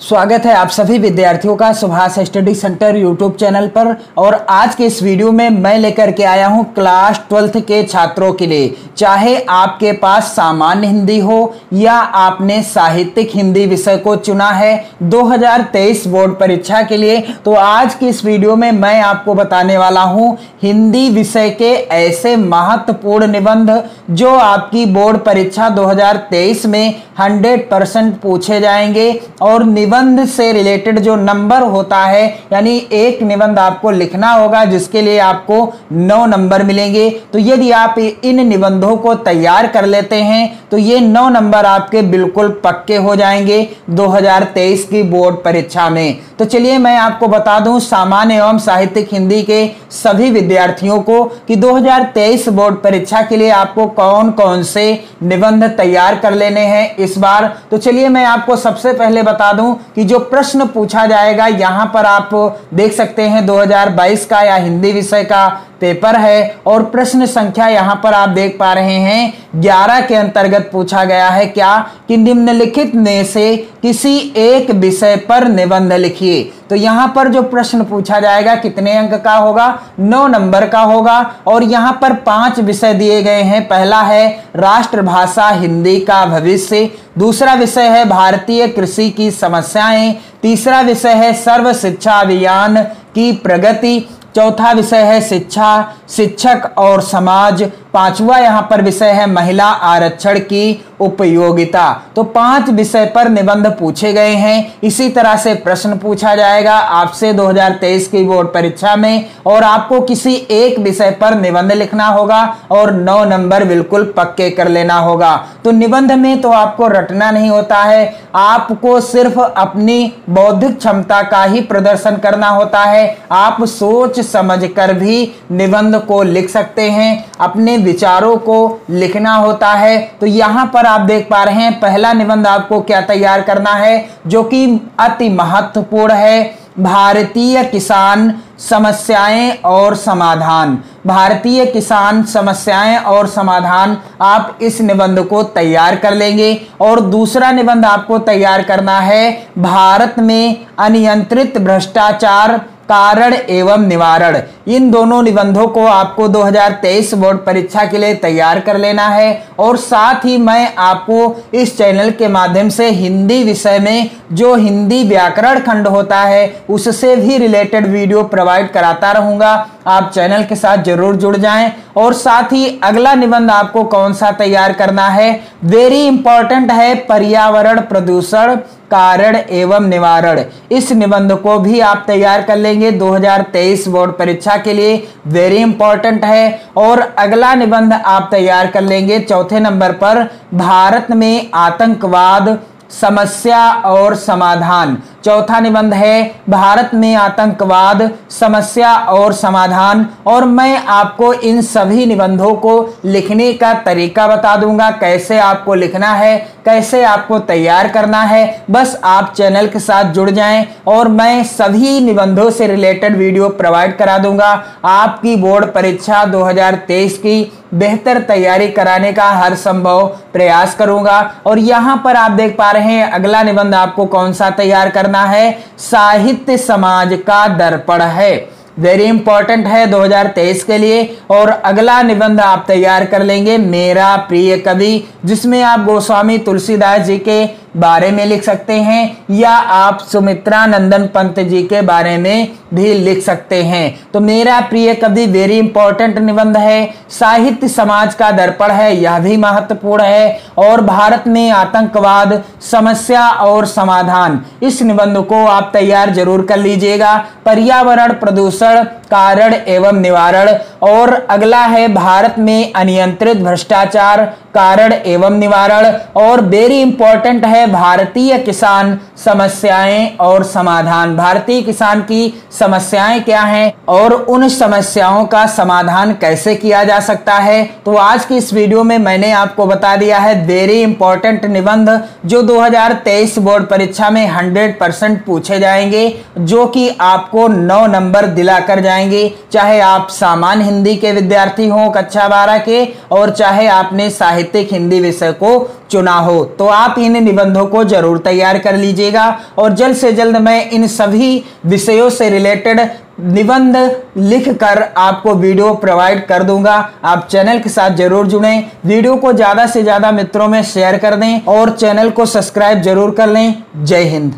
स्वागत है आप सभी विद्यार्थियों का Subhash study centre YouTube channel पर और आज के इस वीडियो में मैं लेकर के आया हूँ क्लास ट्वेल्थ के छात्रों के लिए। चाहे आपके पास सामान्य हिंदी हो या आपने साहित्यिक हिंदी विषय को चुना है 2023 बोर्ड परीक्षा के लिए तो आज की इस वीडियो में मैं आपको बताने वाला हूँ हिंदी विषय के ऐसे महत्वपूर्ण निबंध जो आपकी बोर्ड परीक्षा 2023 में 100 परसेंट पूछे जाएँगे और निबंध से रिलेटेड जो नंबर होता है, यानी एक निबंध आपको लिखना होगा, जिसके लिए आपको नौ नंबर मिलेंगे। तो यदि आप इन निबंधों को तैयार कर लेते हैं तो ये नौ नंबर आपके बिल्कुल पक्के हो जाएँगे 2023 की बोर्ड परीक्षा में। तो चलिए मैं आपको बता दूँ, सामान्य एवं साहित्यिक हिंदी के सभी विद्यार्थियों को कि 2023 बोर्ड परीक्षा के लिए आपको कौन कौन से निबंध तैयार कर लेने हैं इस बार। तो चलिए मैं आपको सबसे पहले बता दूँ कि जो प्रश्न पूछा जाएगा, यहाँ पर आप देख सकते हैं 2022 का या हिंदी विषय का पेपर है और प्रश्न संख्या यहाँ पर आप देख पा रहे हैं 11 के अंतर्गत पूछा गया है क्या कि निम्नलिखित में से किसी एक विषय पर निबंध लिखिए। तो यहाँ पर जो प्रश्न पूछा जाएगा, कितने अंक का होगा? नौ नंबर का होगा। और यहाँ पर पाँच विषय दिए गए हैं। पहला है राष्ट्रभाषा, हिंदी का भविष्य। दूसरा विषय है भारतीय कृषि की समस्याएँ। तीसरा विषय है सर्व शिक्षा अभियान की प्रगति। चौथा विषय है शिक्षा, शिक्षक और समाज। पांचवा यहाँ पर विषय है महिला आरक्षण की। उपयोगिता। तो पाँच विषय पर निबंध पूछे गए हैं। इसी तरह से प्रश्न पूछा जाएगा आपसे 2023 की बोर्ड परीक्षा में। और आपको किसी एक विषय पर निबंध लिखना होगा और नौ नंबर बिल्कुल पक्के कर लेना होगा। तो निबंध में तो आपको रटना नहीं होता है। आपको सिर्फ़ अपनी बौद्धिक क्षमता का ही प्रदर्शन करना होता है। आप सोच समझ कर भी निबंध को लिख सकते हैं। अपने विचारों को लिखना होता है। तो यहाँ पर आप देख पा रहे हैं, पहला निबंध आपको क्या तैयार करना है, जो कि अति महत्वपूर्ण है, भारतीय किसान समस्याएँ और समाधान। भारतीय किसान समस्याएँ और समाधान आप इस निबंध को तैयार कर लेंगे। और दूसरा निबंध आपको तैयार करना है, भारत में अनियंत्रित भ्रष्टाचार, कारण एवं निवारण। इन दोनों निबंधों को आपको 2023 बोर्ड परीक्षा के लिए तैयार कर लेना है और साथ ही मैं आपको इस चैनल के माध्यम से हिंदी विषय में जो हिंदी व्याकरण खंड होता है, उससे भी रिलेटेड वीडियो प्रोवाइड कराता रहूँगा। आप चैनल के साथ ज़रूर जुड़ जाएँ और साथ ही अगला निबंध आपको कौन सा तैयार करना है वेरी इंपॉर्टेंट है पर्यावरण प्रदूषण, कारण एवं निवारण। इस निबंध को भी आप तैयार कर लेंगे 2023 बोर्ड परीक्षा के लिए वेरी इंपॉर्टेंट है। और अगला निबंध आप तैयार कर लेंगे। चौथे नंबर पर, भारत में आतंकवाद, समस्या और समाधान। चौथा निबंध है, भारत में आतंकवाद, समस्या और समाधान। और मैं आपको इन सभी निबंधों को लिखने का तरीका बता दूँगा, कैसे आपको लिखना है, कैसे आपको तैयार करना है। बस आप चैनल के साथ जुड़ जाएँ और मैं सभी निबंधों से रिलेटेड वीडियो प्रोवाइड करा दूँगा। आपकी बोर्ड परीक्षा 2023 की बेहतर तैयारी कराने का हर संभव प्रयास करूँगा। और यहाँ पर आप देख पा रहे हैं, अगला निबंध आपको कौन सा तैयार करना है, साहित्य समाज का दर्पण है। वेरी इंपॉर्टेंट है 2023 के लिए। और अगला निबंध आप तैयार कर लेंगे मेरा प्रिय कवि, जिसमें आप गोस्वामी तुलसीदास जी के बारे में लिख सकते हैं, या आप सुमित्रा नंदन पंत जी के बारे में भी लिख सकते हैं। तो मेरा प्रिय कवि वेरी इंपॉर्टेंट निबंध है। साहित्य समाज का दर्पण है, यह भी महत्वपूर्ण है। और भारत में आतंकवाद, समस्या और समाधान, इस निबंध को आप तैयार ज़रूर कर लीजिएगा। पर्यावरण प्रदूषण कारण एवं निवारण, और अगला है भारत में अनियंत्रित भ्रष्टाचार, कारण एवं निवारण, और वेरी इंपॉर्टेंट है भारतीय किसान समस्याएँ और समाधान। भारतीय किसान की समस्याएँ क्या हैं, और उन समस्याओं का समाधान कैसे किया जा सकता है? तो आज की इस वीडियो में मैंने आपको बता दिया है वेरी इंपॉर्टेंट निबंध, जो 2023 बोर्ड परीक्षा में 100 परसेंट पूछे जाएँगे, जो कि आपको नौ नंबर दिलाकर जाएँगे। कराएँगे चाहे आप सामान्य हिंदी के विद्यार्थी हो कक्षा बारह के, और चाहे आपने साहित्यिक हिंदी विषय को चुना हो तो आप इन निबंधों को ज़रूर तैयार कर लीजिएगा। और जल्द से जल्द मैं इन सभी विषयों से रिलेटेड निबंध लिख कर आपको वीडियो प्रोवाइड कर दूँगा। आप चैनल के साथ ज़रूर जुड़ें। वीडियो को ज़्यादा से ज़्यादा मित्रों में शेयर कर दें और चैनल को सब्सक्राइब ज़रूर कर लें। जय हिंद।